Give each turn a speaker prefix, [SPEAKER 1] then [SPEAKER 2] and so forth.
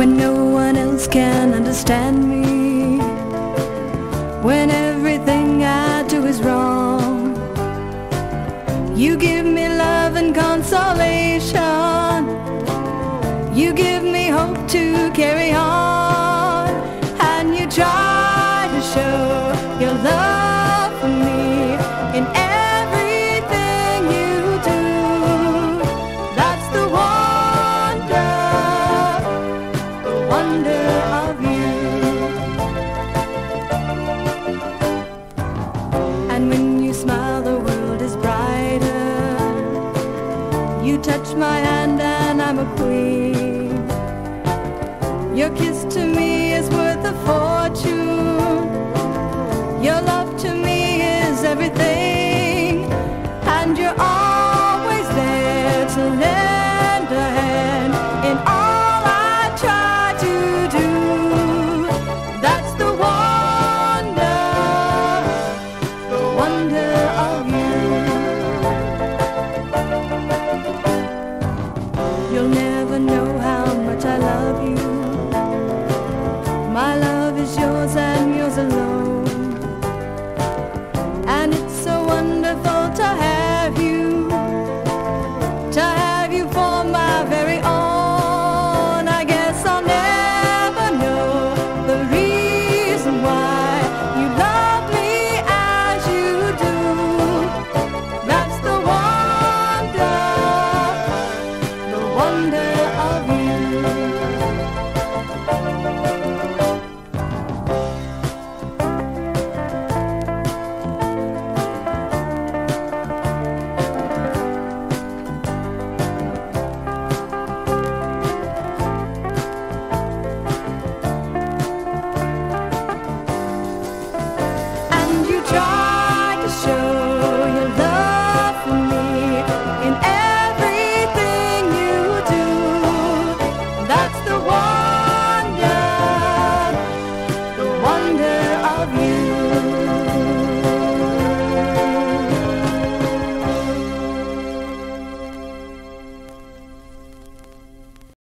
[SPEAKER 1] when no one else can understand me, when everything I do is wrong. You give me love and consolation. You give me hope to carry on, and you try to show your love touch my hand, and I'm a You'll never know how much I love you. My love